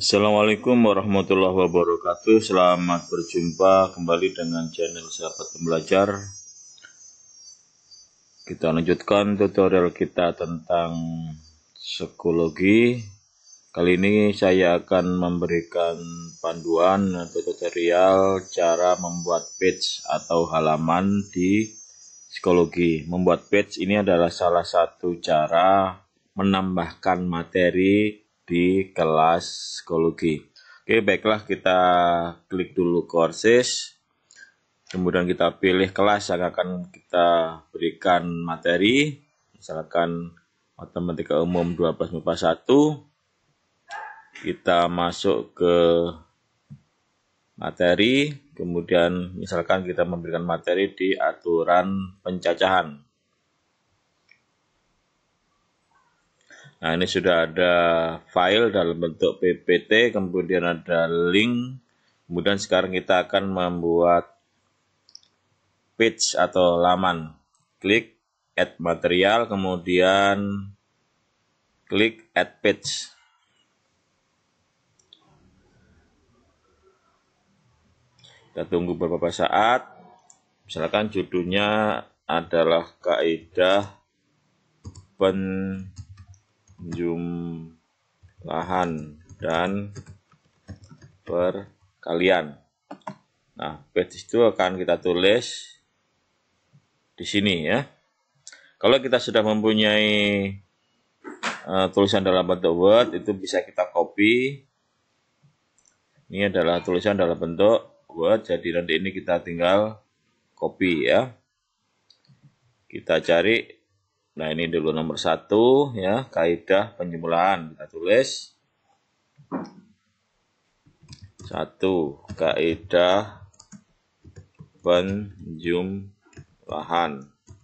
Assalamualaikum warahmatullahi wabarakatuh. Selamat berjumpa kembali dengan channel Sahabat Pembelajar. Kita lanjutkan tutorial kita tentang psikologi. Kali ini saya akan memberikan panduan atau tutorial cara membuat page atau halaman di psikologi. Membuat page ini adalah salah satu cara menambahkan materi di kelas psikologi. Oke, baiklah kita klik dulu courses. Kemudian kita pilih kelas yang akan kita berikan materi. Misalkan matematika umum 12 MIPA 1. Kita masuk ke materi, kemudian misalkan kita memberikan materi di aturan pencacahan. Nah, ini sudah ada file dalam bentuk PPT, kemudian ada link. Kemudian sekarang kita akan membuat page atau laman. Klik add material, kemudian klik add page. Kita tunggu beberapa saat. Misalkan judulnya adalah kaidah pen jumlahan dan perkalian. Nah, page itu akan kita tulis di sini ya. Kalau kita sudah mempunyai uh, tulisan dalam bentuk Word, itu bisa kita copy. Ini adalah tulisan dalam bentuk Word, jadi nanti ini kita tinggal copy ya. Kita cari Nah ini dulu nomor satu ya kaidah penjumlahan kita tulis. Satu kaidah penjumlahan.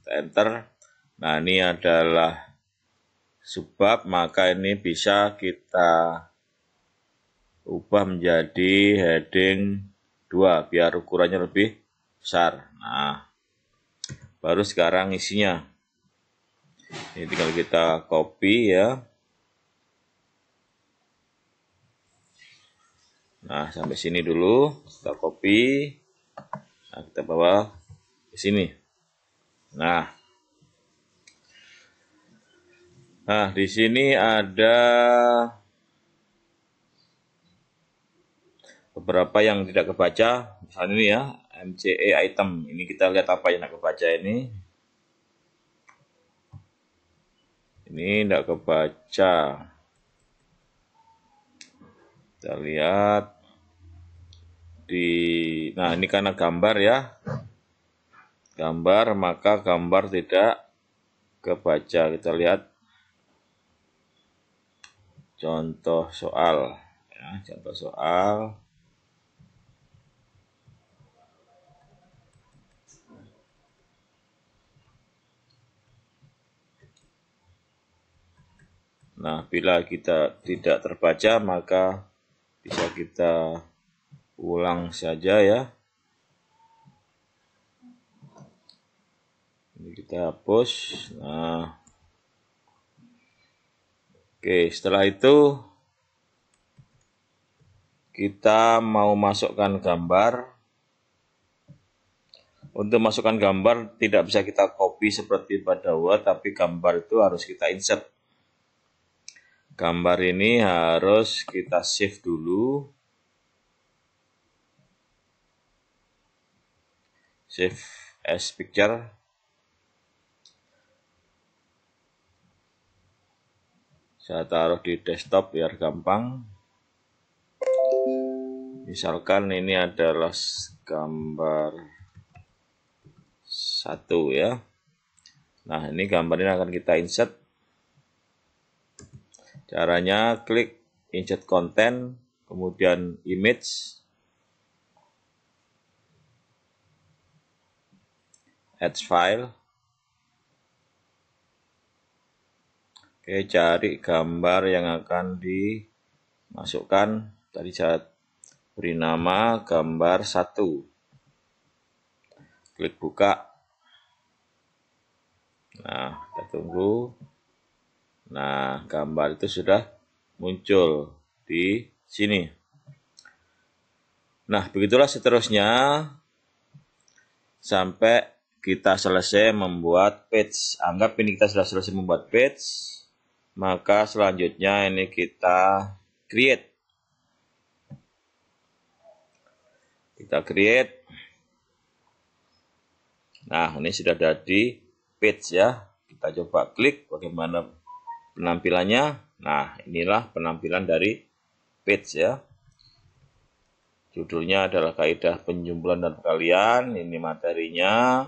Enter. Nah ini adalah sebab maka ini bisa kita ubah menjadi heading 2 biar ukurannya lebih besar. Nah baru sekarang isinya ini tinggal kita copy ya. Nah sampai sini dulu. Kita copy. Nah kita bawa ke sini. Nah. Nah di sini ada beberapa yang tidak kebaca. Misalnya ini ya. MCE item. Ini kita lihat apa yang tidak kebaca ini ini tidak kebaca. Kita lihat di nah ini karena gambar ya. Gambar maka gambar tidak kebaca. Kita lihat contoh soal ya contoh soal Nah, bila kita tidak terbaca, maka bisa kita ulang saja ya. Ini kita hapus. Nah, oke, setelah itu kita mau masukkan gambar. Untuk masukkan gambar tidak bisa kita copy seperti pada Word, tapi gambar itu harus kita insert gambar ini harus kita save dulu. Save as picture. Saya taruh di desktop biar gampang. Misalkan ini adalah gambar satu ya. Nah ini gambar ini akan kita insert Caranya klik insert content, kemudian image, add file. Oke, cari gambar yang akan dimasukkan. Tadi saya beri nama gambar satu. Klik buka. Nah, kita tunggu. Nah, gambar itu sudah muncul di sini. Nah, begitulah seterusnya sampai kita selesai membuat page. Anggap ini kita sudah selesai membuat page, maka selanjutnya ini kita create. Kita create. Nah, ini sudah ada di page ya. Kita coba klik bagaimana penampilannya. Nah, inilah penampilan dari page ya. Judulnya adalah kaidah penjumpulan dan perkalian. Ini materinya.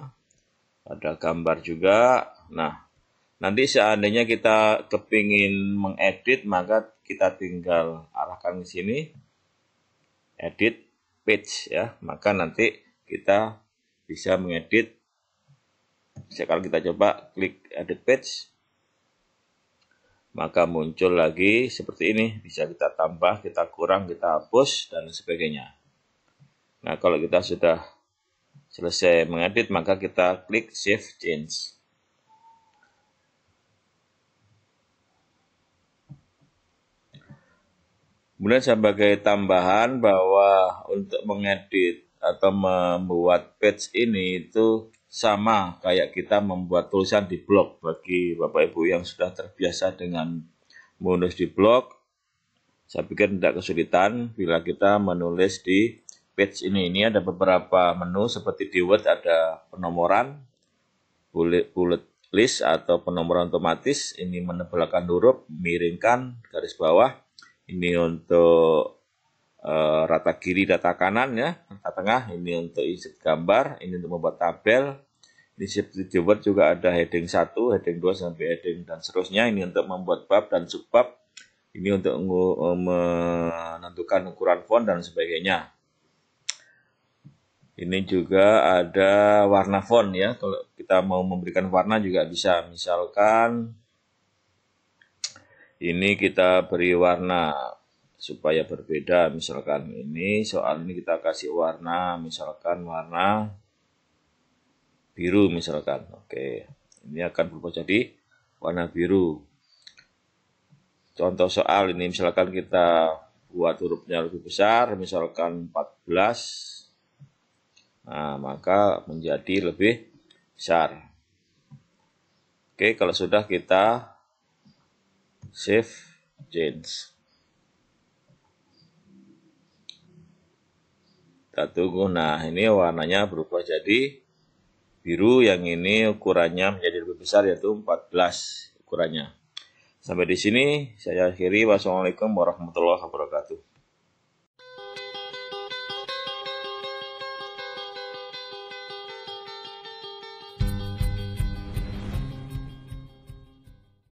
Ada gambar juga. Nah, nanti seandainya kita kepingin mengedit, maka kita tinggal arahkan ke sini. Edit page ya. Maka nanti kita bisa mengedit. Sekarang kita coba klik edit page maka muncul lagi seperti ini. Bisa kita tambah, kita kurang, kita hapus, dan sebagainya. Nah, kalau kita sudah selesai mengedit, maka kita klik Save Change. Kemudian sebagai tambahan bahwa untuk mengedit atau membuat page ini itu sama kayak kita membuat tulisan di blog bagi Bapak Ibu yang sudah terbiasa dengan menulis di blog. Saya pikir tidak kesulitan bila kita menulis di page ini. Ini ada beberapa menu seperti di Word ada penomoran, bullet, bullet list atau penomoran otomatis. Ini menebalkan huruf, miringkan, garis bawah. Ini untuk uh, rata kiri, rata kanan ya, rata tengah. Ini untuk isi gambar, ini untuk membuat tabel. Di seperti di Word juga ada heading 1, heading 2 sampai heading dan seterusnya. Ini untuk membuat bab dan subbab. Ini untuk eh, menentukan ukuran font dan sebagainya. Ini juga ada warna font ya. Kalau kita mau memberikan warna juga bisa. Misalkan ini kita beri warna supaya berbeda. Misalkan ini soal ini kita kasih warna, misalkan warna biru misalkan. Oke. Ini akan berubah jadi warna biru. Contoh soal ini misalkan kita buat hurufnya lebih besar, misalkan 14 Nah, maka menjadi lebih besar. Oke, kalau sudah kita save change. Tunggu. Nah, ini warnanya berubah jadi biru. Yang ini ukurannya menjadi lebih besar yaitu 14 ukurannya. Sampai di sini saya akhiri. Wassalamualaikum warahmatullahi wabarakatuh.